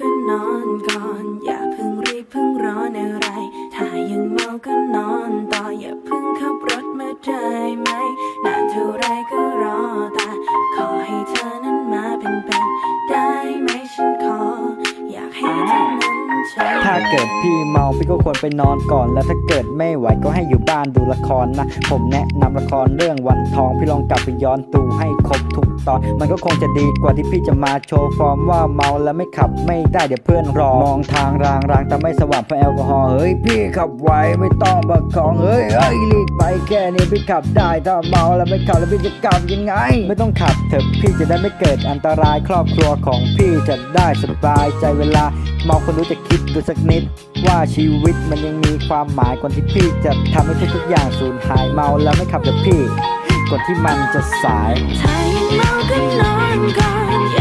ก็นอนก่อน อย่าเพิ่งรีบเพิ่งร้อนอะไร ถ้ายังเมาก็นอนต่ออย่าเพิ่งขับรถมาได้ไหมนานเท่าไร เกิดพี่เมาพี่ก็ควรไปนอนก่อน แล้วถ้าเกิดไม่ไหวก็ให้อยู่บ้านดูละครนะ ผมแนะนำละครเรื่องวันทอง พี่ลองกลับไปย้อนดูให้ครบทุกตอน มันก็คงจะดีกว่าที่พี่จะมาโชว์ฟอร์มว่าเมาแล้วไม่ขับไม่ได้เดี๋ยวเพื่อนรอ มองทางรางรางแต่ไม่สว่างเพราะแอลกอฮอล์เฮ้ยพี่ขับไหวไม่ต้องประคองเฮ้ยเฮ้ยรีบไปแค่นี้พี่ขับได้ถ้าเมาแล้วไม่ขับแล้วพี่จะกลับยังไง ไม่ต้องขับเถอะพี่จะได้ไม่เกิดอันตรายครอบครัวของพี่จะได้สบายใจเวลา เมาคนรู้จะคิดดูสักนิด ว่าชีวิตมันยังมีความหมายก่อนที่พี่จะทำให้ทุกๆอย่างสูญหายเมาแล้วไม่ขับเถอะพี่ก่อนที่มันจะสายถ้ายังเมาก็นอนก่อน